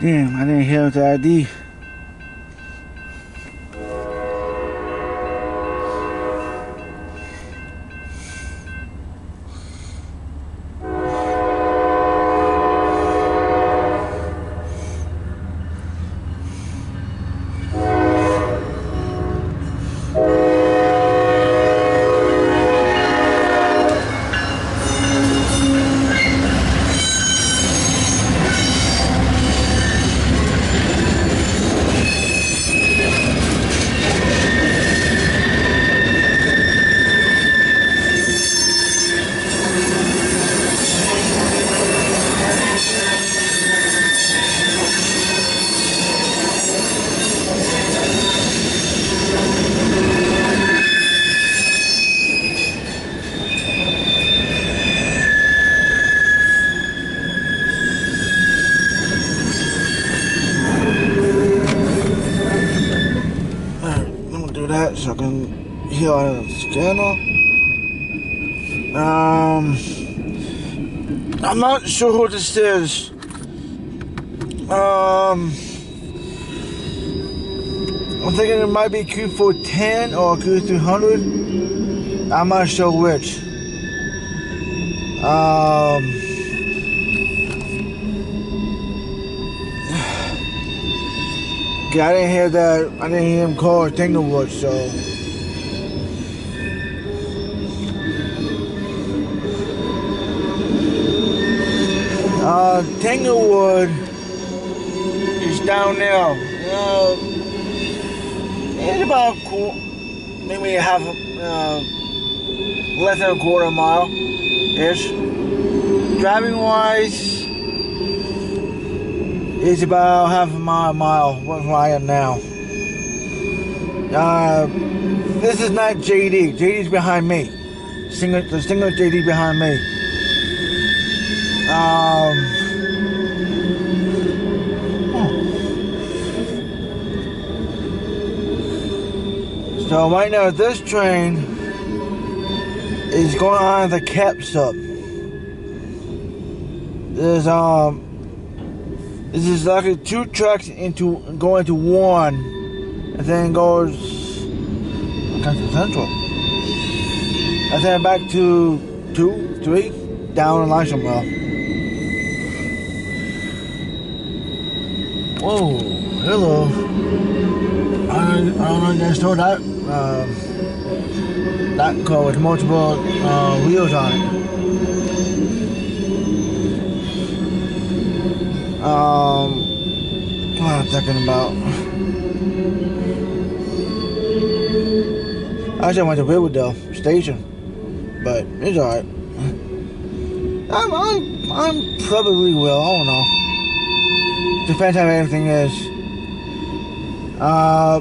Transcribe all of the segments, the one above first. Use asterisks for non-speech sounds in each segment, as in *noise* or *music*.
Damn, I didn't have the ID. Alright, I'm gonna do that so I out of the scanner. Um, I'm not sure who this is. Um, I'm thinking it might be Q410 or Q300. I'm not sure which. Um, *sighs* I didn't hear that. I didn't hear him call Tanglewood, so. Uh, Tanglewood is down there. Uh, it's about maybe half, uh, less than a quarter mile ish. Driving wise, it's about half a mile, mile where I am now. Uh, this is not JD. JD's behind me. Single, the single JD behind me. Um, so right now this train is going on the cap sub. There's um this is like two tracks into going to one, and then goes kind to central, and then back to two, three, down in Licensville. Whoa, hello. I, I don't know if you guys saw that. Um, that car with multiple uh, wheels on it. Um, what am I about? I actually, went to Riverdale Station, but it's alright. I'm, I'm, I'm probably will. I don't know. Depends how everything is. Uh,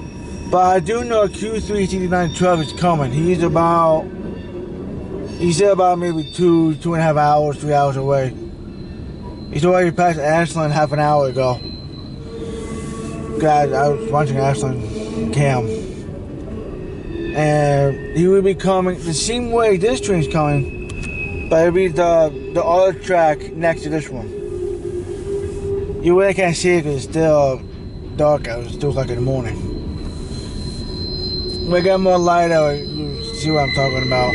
but I do know Q369 Trev is coming. He's about, he's still about maybe two, two and a half hours, three hours away. He's already passed Ashland half an hour ago. God, I was watching Ashland Cam. And he will be coming the same way this train's coming, but it'll be the, the other track next to this one. You really can't see it because it's still dark out. It's still like in the morning. We got more light out, you see what I'm talking about.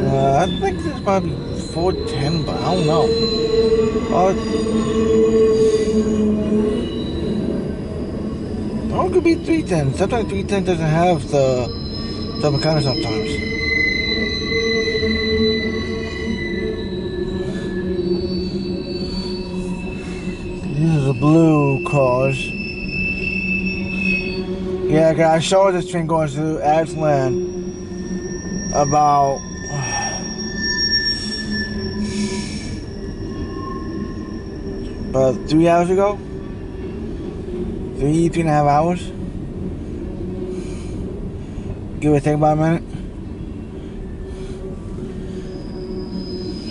Uh, I think this probably 410, but I don't know. Uh, or it could be 310. Sometimes 310 doesn't have the double counter sometimes. Yeah, 'cause I saw this train going to Ashland *sighs* about three hours ago. Three, three and a half hours. Give or take about a minute.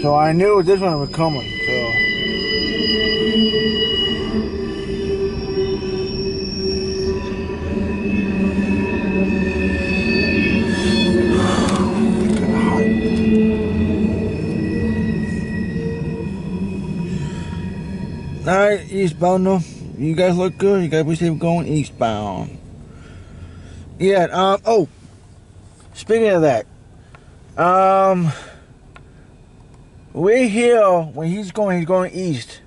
So I knew this one was coming, so. Eastbound though. You guys look good. You guys be safe going eastbound. Yeah. Um. Oh. Speaking of that, um, we're here when he's going. He's going east.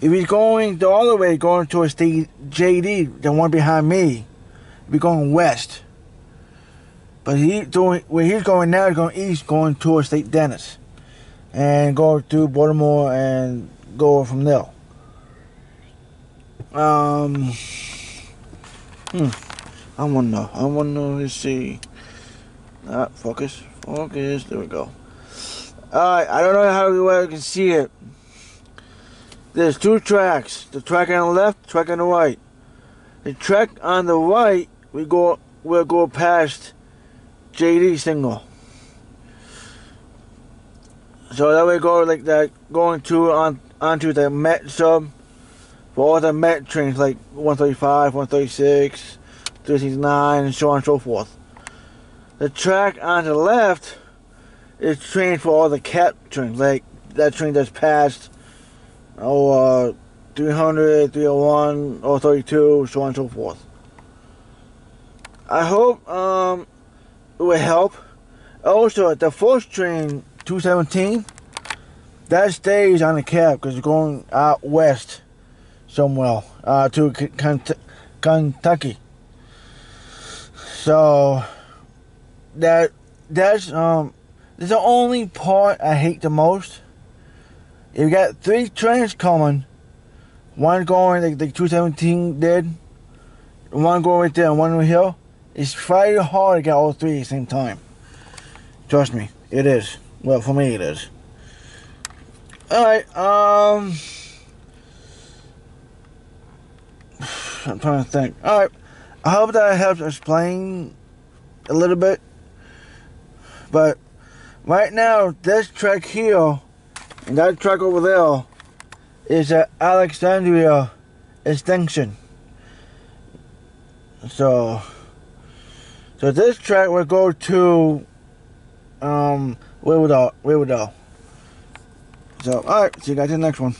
If he's going the other way, going towards the JD, the one behind me, be going west. But he doing where he's going now, he's going east, going towards St. Denis, and go through Baltimore and go from there. Um, hmm. I wanna know. I wanna know. Let's see. Ah, focus, focus. There we go. Alright, I don't know how you can see it. There's two tracks. The track on the left, track on the right. The track on the right, we go we'll go past JD single. So that way go like that going to on onto the Met sub for all the Met trains like 135, 136, 369 and so on and so forth. The track on the left is trained for all the cap trains, like that train that's passed oh uh 300, 301, or 32, so on and so forth. I hope um it will help. Also, the first train 217 that stays on the cap because it's going out west somewhere uh, to Kentucky. So that that's um that's the only part I hate the most. You got three trains coming, one going like the 217 did, one going right there and one over here. It's very hard to get all three at the same time. Trust me, it is. Well, for me, it is. Alright, um. I'm trying to think. Alright, I hope that helps explain a little bit. But right now, this track here and that track over there is at Alexandria Extension. So. So this track will go to um Where would all? So alright, see you guys in the next one.